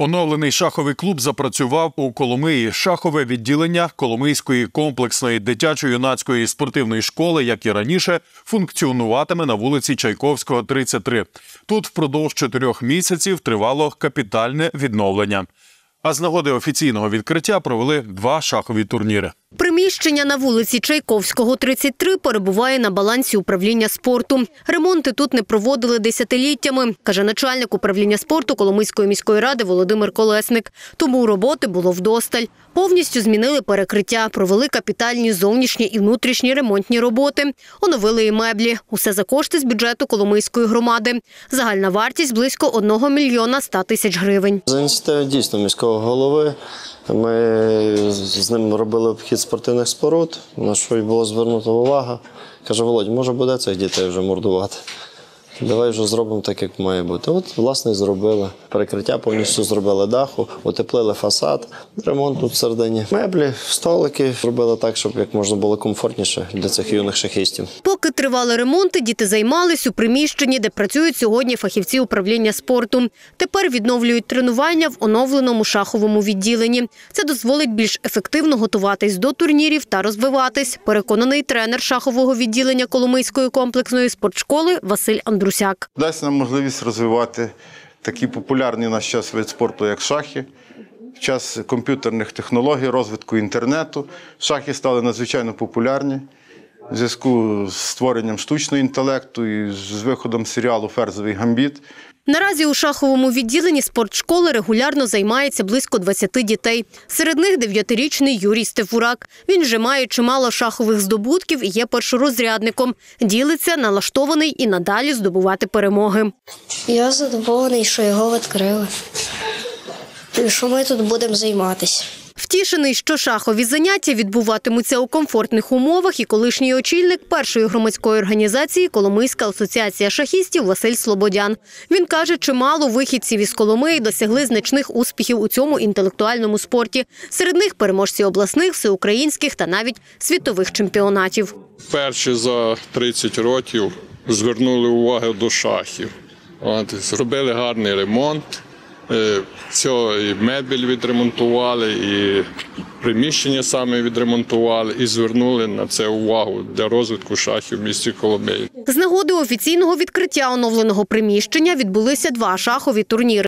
Оновлений шаховий клуб запрацював у Коломиї. Шахове відділення Коломийської комплексної дитячо-юнацької спортивної школи, як і раніше, функціонуватиме на вулиці Чайковського, 33. Тут впродовж чотирьох місяців тривало капітальне відновлення. А з нагоди офіційного відкриття провели два шахові турніри. Приміщення на вулиці Чайковського, 33, перебуває на балансі управління спорту. Ремонти тут не проводили десятиліттями, каже начальник управління спорту Коломийської міської ради Володимир Колесник. Тому роботи було вдосталь. Повністю змінили перекриття, провели капітальні зовнішні і внутрішні ремонтні роботи, оновили і меблі. Усе за кошти з бюджету Коломийської громади. Загальна вартість близько 1 мільйона 100 тисяч гривень. За ініціативи дійсно міського голови. Ми з ним робили обхід спортивних споруд, на що й було звернуто увага. Каже, Володь, може буде цих дітей вже мордувати. Давай вже зробимо так, як має бути. От, власне, зробили. Перекриття повністю зробили даху, утеплили фасад, ремонт тут всередині. Меблі, столики зробили так, щоб як можна було комфортніше для цих юних шахістів. Поки тривали ремонти, діти займались у приміщенні, де працюють сьогодні фахівці управління спорту. Тепер відновлюють тренування в оновленому шаховому відділенні. Це дозволить більш ефективно готуватись до турнірів та розвиватись. Переконаний тренер шахового відділення Коломийської комплексної спортшколи Василь Андрусяк. дасть нам можливість розвивати такі популярні на час вид спорту, як шахи. В час комп'ютерних технологій, розвитку інтернету шахи стали надзвичайно популярні. В зв'язку з створенням штучного інтелекту і з виходом серіалу Ферзовий гамбіт. Наразі у шаховому відділенні спортшколи регулярно займається близько 20 дітей. Серед них дев'ятирічний Юрій Стефурак. Він вже має чимало шахових здобутків і є першорозрядником. Ділиться, налаштований і надалі здобувати перемоги. Я задоволений, що його відкрили. Що ми тут будемо займатися. Втішений, що шахові заняття відбуватимуться у комфортних умовах, і колишній очільник першої громадської організації Коломийська асоціація шахістів Василь Слободян. Він каже, чимало вихідців із Коломиї досягли значних успіхів у цьому інтелектуальному спорті. Серед них переможці обласних, всеукраїнських та навіть світових чемпіонатів. Перші за 30 років звернули увагу до шахів. От, зробили гарний ремонт. Все, і мебель відремонтували, і приміщення саме відремонтували, і звернули на це увагу для розвитку шахів в місті Коломиї. З нагоди офіційного відкриття оновленого приміщення відбулися два шахові турніри.